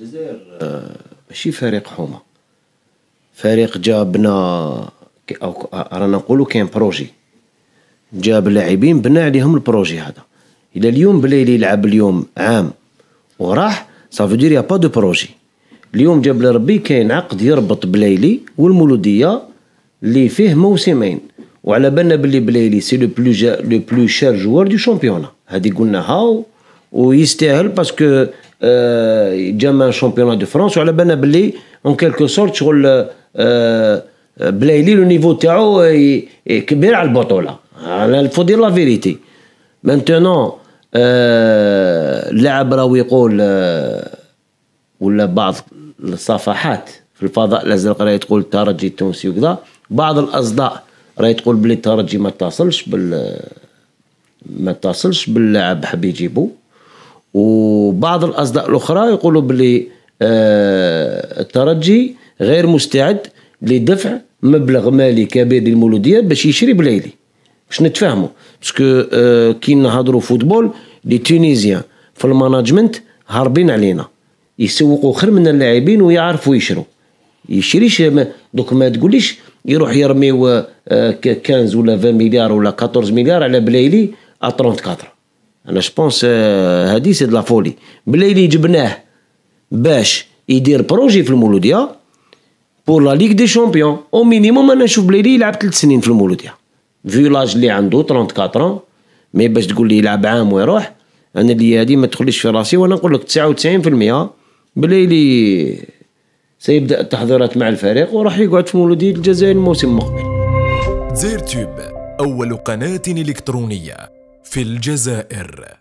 الجزائر ماشي فريق حومة. فريق جابنا أو رانا نقولوا كاين projet. جاب لاعبين بنى عليهم ال projet هذا. اذا اليوم بليلي يلعب اليوم عام وراح ça veut dire y a pas de projet اليوم جاب ربي كاين عقد يربط بليلي والمولودية اللي فيه موسمين. وعلى بالنا بلي بليلي c'est le plus le plus cher joueur du championnat هذه قلناها ويستاهل parce que جا من championnat de France وعلى بالنا بلي en quelque sorte شغل بلايلي le niveau تاعو كبير على البطولة. il faut dire la vérité maintenant اللاعب راهو يقول ولا بعض الصفحات في الفضاء الازرق راهي تقول الترجي التونسي وكذا بعض الأصداء راهي تقول بلي الترجي ما اتصلش بال ما اتصلش باللاعب حب يجيبو. وبعض الأصداء الأخرى يقولوا بلي آه الترجي غير مستعد لدفع مبلغ مالي كبير للمولودية باش يشري بليلي. باش نتفاهموا. parce que آه كي نهضروا football les Tunisiens في ال management هاربين علينا. يسوقوا خير من اللاعبين ويعرفوا يشروا. يشريش دوك ما تقوليش يروح يرميو 15 ولا 20 مليار ولا 14 مليار على بلايلي à 34 ans je pense هادي c'est de la folie بلايلي جبناه باش يدير projet في المولودية pour la Ligue des Champions au minimum أنا نشوف بلايلي يلعب ثلاث سنين في المولودية. في l'âge اللي عنده 34 mais باش تقول لي يلعب عام ويروح أنا اللي هادي ما تدخليش في راسي وأنا نقول لك 99% بلايلي سيبدأ التحضيرات مع الفريق وراح يقعد في مولودية الجزائر الموسم المقبل. زير تيوب أول قناة إلكترونية. في الجزائر.